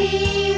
You.